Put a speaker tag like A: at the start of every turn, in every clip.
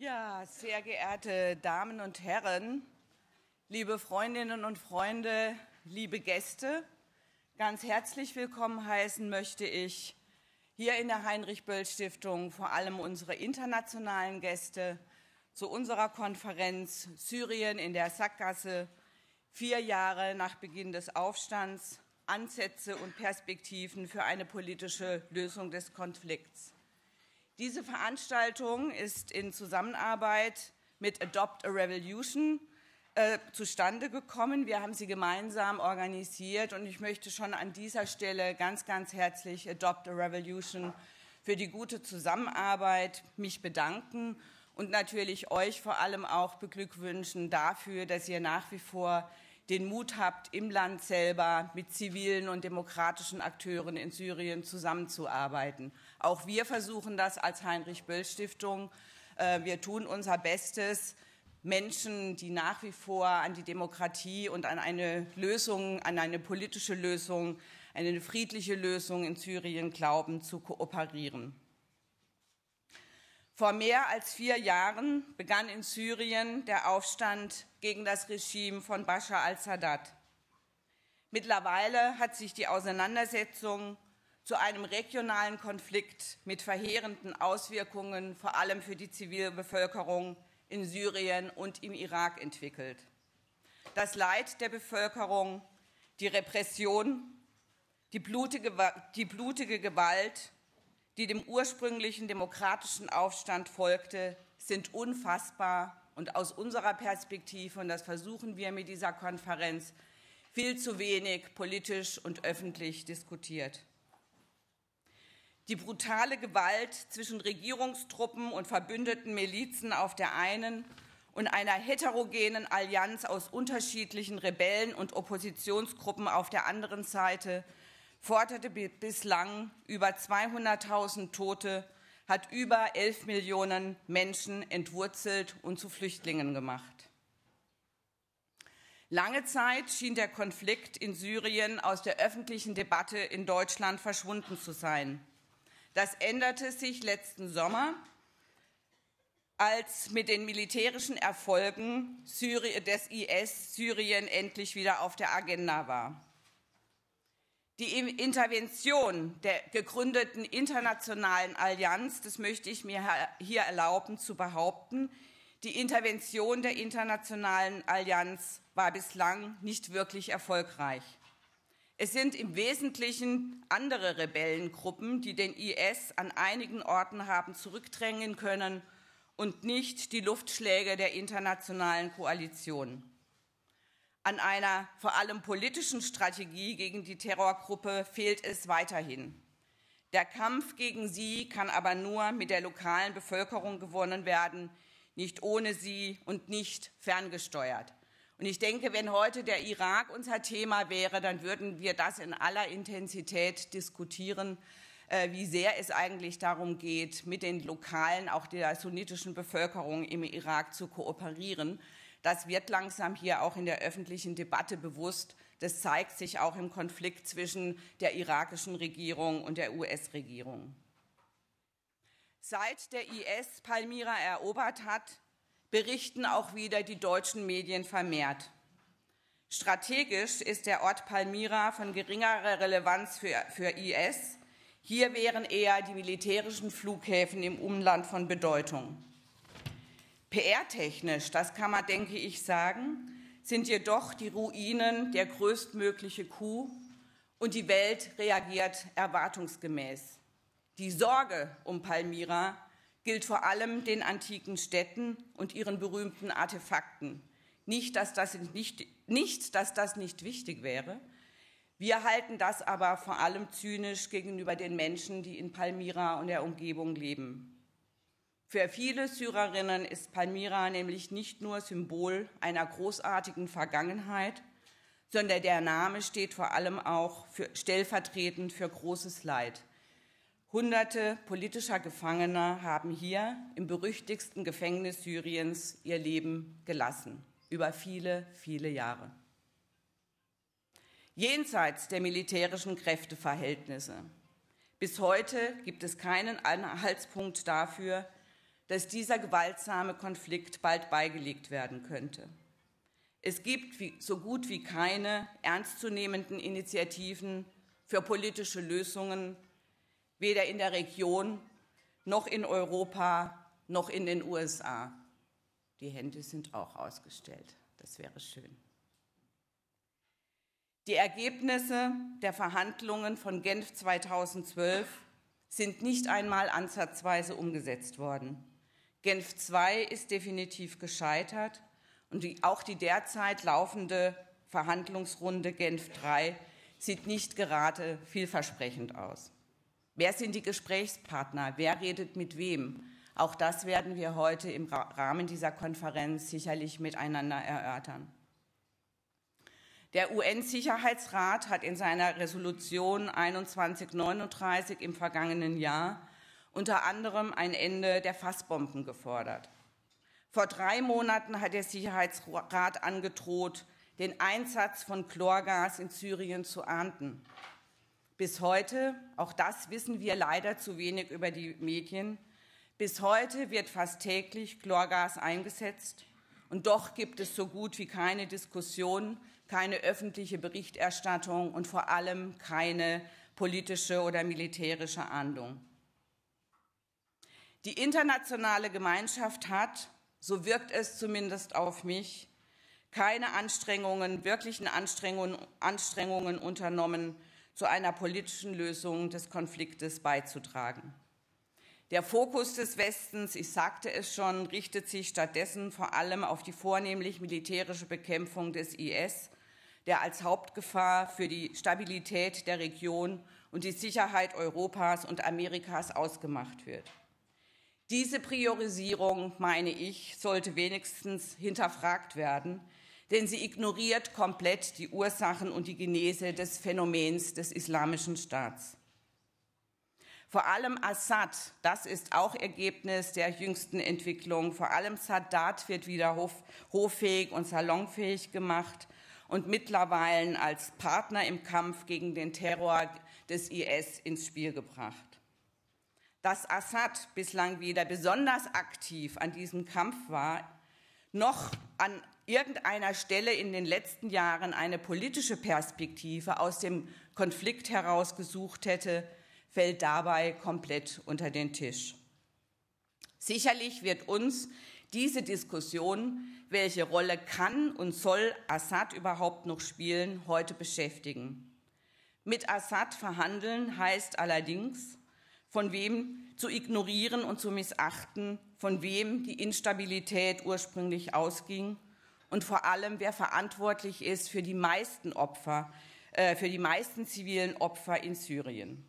A: Ja, sehr geehrte Damen und Herren, liebe Freundinnen und Freunde, liebe Gäste, ganz herzlich willkommen heißen möchte ich hier in der Heinrich-Böll-Stiftung vor allem unsere internationalen Gäste zu unserer Konferenz Syrien in der Sackgasse, vier Jahre nach Beginn des Aufstands, Ansätze und Perspektiven für eine politische Lösung des Konflikts. Diese Veranstaltung ist in Zusammenarbeit mit Adopt a Revolution äh, zustande gekommen. Wir haben sie gemeinsam organisiert und ich möchte schon an dieser Stelle ganz, ganz herzlich Adopt a Revolution für die gute Zusammenarbeit mich bedanken und natürlich euch vor allem auch beglückwünschen dafür, dass ihr nach wie vor den Mut habt, im Land selber mit zivilen und demokratischen Akteuren in Syrien zusammenzuarbeiten. Auch wir versuchen das als Heinrich-Böll-Stiftung. Äh, wir tun unser Bestes, Menschen, die nach wie vor an die Demokratie und an eine Lösung, an eine politische Lösung, eine friedliche Lösung in Syrien glauben, zu kooperieren. Vor mehr als vier Jahren begann in Syrien der Aufstand gegen das Regime von Bashar al-Assad. Mittlerweile hat sich die Auseinandersetzung zu einem regionalen Konflikt mit verheerenden Auswirkungen vor allem für die Zivilbevölkerung in Syrien und im Irak entwickelt. Das Leid der Bevölkerung, die Repression, die blutige, die blutige Gewalt die dem ursprünglichen demokratischen Aufstand folgte, sind unfassbar und aus unserer Perspektive, und das versuchen wir mit dieser Konferenz, viel zu wenig politisch und öffentlich diskutiert. Die brutale Gewalt zwischen Regierungstruppen und verbündeten Milizen auf der einen und einer heterogenen Allianz aus unterschiedlichen Rebellen und Oppositionsgruppen auf der anderen Seite forderte bislang über 200.000 Tote, hat über 11 Millionen Menschen entwurzelt und zu Flüchtlingen gemacht. Lange Zeit schien der Konflikt in Syrien aus der öffentlichen Debatte in Deutschland verschwunden zu sein. Das änderte sich letzten Sommer, als mit den militärischen Erfolgen des IS Syrien endlich wieder auf der Agenda war. Die Intervention der gegründeten internationalen Allianz, das möchte ich mir hier erlauben zu behaupten, die Intervention der internationalen Allianz war bislang nicht wirklich erfolgreich. Es sind im Wesentlichen andere Rebellengruppen, die den IS an einigen Orten haben zurückdrängen können und nicht die Luftschläge der internationalen Koalition. An einer vor allem politischen Strategie gegen die Terrorgruppe fehlt es weiterhin. Der Kampf gegen sie kann aber nur mit der lokalen Bevölkerung gewonnen werden, nicht ohne sie und nicht ferngesteuert. Und ich denke, wenn heute der Irak unser Thema wäre, dann würden wir das in aller Intensität diskutieren, äh, wie sehr es eigentlich darum geht, mit den lokalen, auch der sunnitischen Bevölkerung im Irak zu kooperieren. Das wird langsam hier auch in der öffentlichen Debatte bewusst. Das zeigt sich auch im Konflikt zwischen der irakischen Regierung und der US-Regierung. Seit der IS Palmyra erobert hat, berichten auch wieder die deutschen Medien vermehrt. Strategisch ist der Ort Palmyra von geringerer Relevanz für, für IS. Hier wären eher die militärischen Flughäfen im Umland von Bedeutung. PR-technisch, das kann man, denke ich, sagen, sind jedoch die Ruinen der größtmögliche Coup und die Welt reagiert erwartungsgemäß. Die Sorge um Palmyra gilt vor allem den antiken Städten und ihren berühmten Artefakten. Nicht dass, das nicht, nicht, dass das nicht wichtig wäre. Wir halten das aber vor allem zynisch gegenüber den Menschen, die in Palmyra und der Umgebung leben. Für viele Syrerinnen ist Palmyra nämlich nicht nur Symbol einer großartigen Vergangenheit, sondern der Name steht vor allem auch für, stellvertretend für großes Leid. Hunderte politischer Gefangener haben hier im berüchtigsten Gefängnis Syriens ihr Leben gelassen, über viele, viele Jahre. Jenseits der militärischen Kräfteverhältnisse. Bis heute gibt es keinen Anhaltspunkt dafür, dass dieser gewaltsame Konflikt bald beigelegt werden könnte. Es gibt so gut wie keine ernstzunehmenden Initiativen für politische Lösungen, weder in der Region noch in Europa noch in den USA. Die Hände sind auch ausgestellt. Das wäre schön. Die Ergebnisse der Verhandlungen von Genf 2012 sind nicht einmal ansatzweise umgesetzt worden. Genf II ist definitiv gescheitert und die, auch die derzeit laufende Verhandlungsrunde Genf III sieht nicht gerade vielversprechend aus. Wer sind die Gesprächspartner? Wer redet mit wem? Auch das werden wir heute im Rahmen dieser Konferenz sicherlich miteinander erörtern. Der UN-Sicherheitsrat hat in seiner Resolution 2139 im vergangenen Jahr unter anderem ein Ende der Fassbomben gefordert. Vor drei Monaten hat der Sicherheitsrat angedroht, den Einsatz von Chlorgas in Syrien zu ahnden. Bis heute, auch das wissen wir leider zu wenig über die Medien, bis heute wird fast täglich Chlorgas eingesetzt und doch gibt es so gut wie keine Diskussion keine öffentliche Berichterstattung und vor allem keine politische oder militärische Ahndung. Die internationale Gemeinschaft hat, so wirkt es zumindest auf mich, keine Anstrengungen, wirklichen Anstrengungen, Anstrengungen unternommen, zu einer politischen Lösung des Konfliktes beizutragen. Der Fokus des Westens, ich sagte es schon, richtet sich stattdessen vor allem auf die vornehmlich militärische Bekämpfung des IS der als Hauptgefahr für die Stabilität der Region und die Sicherheit Europas und Amerikas ausgemacht wird. Diese Priorisierung, meine ich, sollte wenigstens hinterfragt werden, denn sie ignoriert komplett die Ursachen und die Genese des Phänomens des Islamischen Staats. Vor allem Assad, das ist auch Ergebnis der jüngsten Entwicklung, vor allem Sadat wird wieder hoffähig und salonfähig gemacht und mittlerweile als Partner im Kampf gegen den Terror des IS ins Spiel gebracht. Dass Assad bislang weder besonders aktiv an diesem Kampf war, noch an irgendeiner Stelle in den letzten Jahren eine politische Perspektive aus dem Konflikt heraus gesucht hätte, fällt dabei komplett unter den Tisch. Sicherlich wird uns diese Diskussion welche Rolle kann und soll Assad überhaupt noch spielen, heute beschäftigen. Mit Assad verhandeln heißt allerdings, von wem zu ignorieren und zu missachten, von wem die Instabilität ursprünglich ausging und vor allem, wer verantwortlich ist für die meisten Opfer, äh, für die meisten zivilen Opfer in Syrien.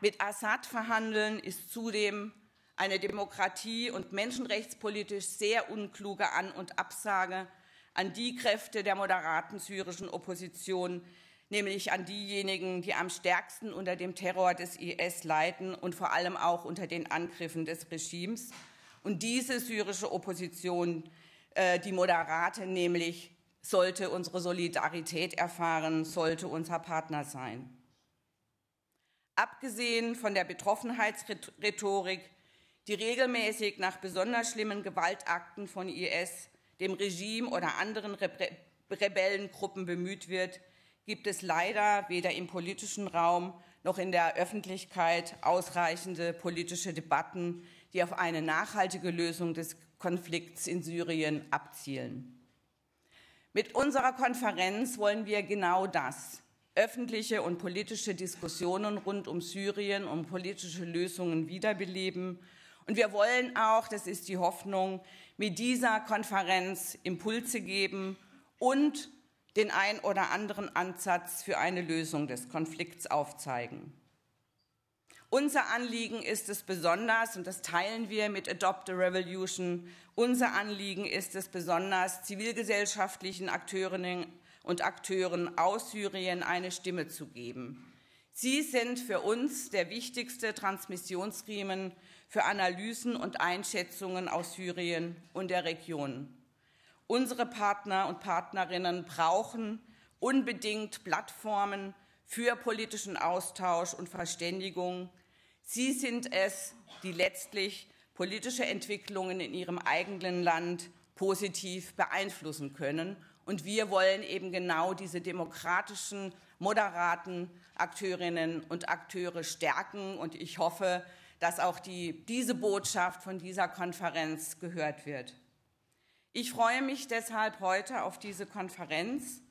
A: Mit Assad verhandeln ist zudem eine Demokratie und menschenrechtspolitisch sehr unkluge An- und Absage an die Kräfte der moderaten syrischen Opposition, nämlich an diejenigen, die am stärksten unter dem Terror des IS leiden und vor allem auch unter den Angriffen des Regimes. Und diese syrische Opposition, äh, die Moderate nämlich, sollte unsere Solidarität erfahren, sollte unser Partner sein. Abgesehen von der Betroffenheitsrhetorik die regelmäßig nach besonders schlimmen Gewaltakten von IS, dem Regime oder anderen Rebellengruppen bemüht wird, gibt es leider weder im politischen Raum noch in der Öffentlichkeit ausreichende politische Debatten, die auf eine nachhaltige Lösung des Konflikts in Syrien abzielen. Mit unserer Konferenz wollen wir genau das, öffentliche und politische Diskussionen rund um Syrien und politische Lösungen wiederbeleben und wir wollen auch, das ist die Hoffnung, mit dieser Konferenz Impulse geben und den ein oder anderen Ansatz für eine Lösung des Konflikts aufzeigen. Unser Anliegen ist es besonders, und das teilen wir mit Adopt a Revolution, unser Anliegen ist es besonders, zivilgesellschaftlichen Akteurinnen und Akteuren aus Syrien eine Stimme zu geben. Sie sind für uns der wichtigste Transmissionsriemen für Analysen und Einschätzungen aus Syrien und der Region. Unsere Partner und Partnerinnen brauchen unbedingt Plattformen für politischen Austausch und Verständigung. Sie sind es, die letztlich politische Entwicklungen in ihrem eigenen Land positiv beeinflussen können. Und wir wollen eben genau diese demokratischen, moderaten Akteurinnen und Akteure stärken. Und ich hoffe, dass auch die, diese Botschaft von dieser Konferenz gehört wird. Ich freue mich deshalb heute auf diese Konferenz.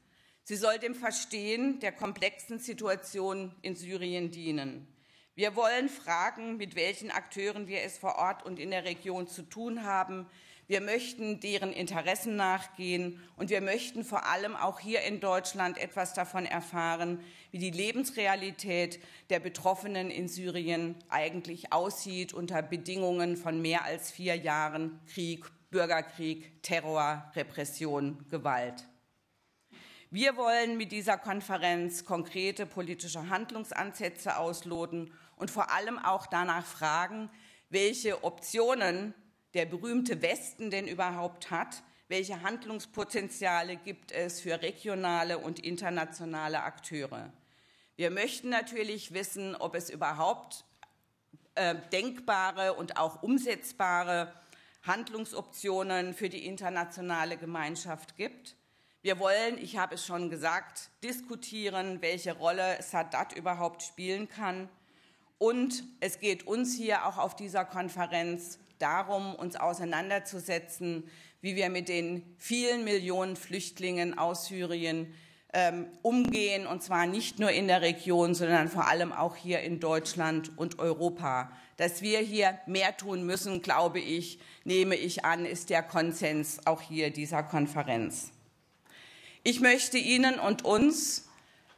A: Sie soll dem Verstehen der komplexen Situation in Syrien dienen. Wir wollen fragen, mit welchen Akteuren wir es vor Ort und in der Region zu tun haben. Wir möchten deren Interessen nachgehen und wir möchten vor allem auch hier in Deutschland etwas davon erfahren, wie die Lebensrealität der Betroffenen in Syrien eigentlich aussieht unter Bedingungen von mehr als vier Jahren Krieg, Bürgerkrieg, Terror, Repression, Gewalt. Wir wollen mit dieser Konferenz konkrete politische Handlungsansätze ausloten und vor allem auch danach fragen, welche Optionen der berühmte Westen denn überhaupt hat, welche Handlungspotenziale gibt es für regionale und internationale Akteure. Wir möchten natürlich wissen, ob es überhaupt äh, denkbare und auch umsetzbare Handlungsoptionen für die internationale Gemeinschaft gibt. Wir wollen, ich habe es schon gesagt, diskutieren, welche Rolle Sadat überhaupt spielen kann. Und es geht uns hier auch auf dieser Konferenz darum, uns auseinanderzusetzen, wie wir mit den vielen Millionen Flüchtlingen aus Syrien umgehen, und zwar nicht nur in der Region, sondern vor allem auch hier in Deutschland und Europa. Dass wir hier mehr tun müssen, glaube ich, nehme ich an, ist der Konsens auch hier dieser Konferenz. Ich möchte Ihnen und uns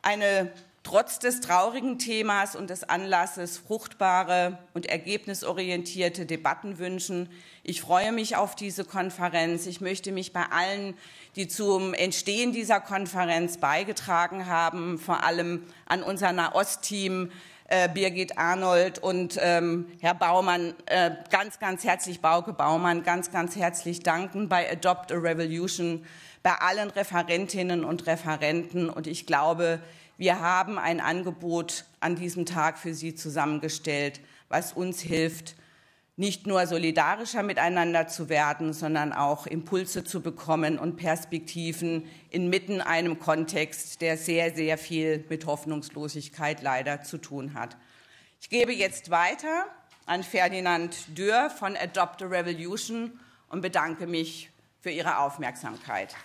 A: eine trotz des traurigen Themas und des Anlasses fruchtbare und ergebnisorientierte Debatten wünschen. Ich freue mich auf diese Konferenz. Ich möchte mich bei allen, die zum Entstehen dieser Konferenz beigetragen haben, vor allem an unser Nahost-Team, äh, Birgit Arnold und ähm, Herr Baumann, äh, ganz, ganz herzlich, Bauke Baumann, ganz, ganz herzlich danken bei Adopt a Revolution, bei allen Referentinnen und Referenten. Und ich glaube, wir haben ein Angebot an diesem Tag für Sie zusammengestellt, was uns hilft, nicht nur solidarischer miteinander zu werden, sondern auch Impulse zu bekommen und Perspektiven inmitten einem Kontext, der sehr, sehr viel mit Hoffnungslosigkeit leider zu tun hat. Ich gebe jetzt weiter an Ferdinand Dürr von Adopt a Revolution und bedanke mich für Ihre Aufmerksamkeit.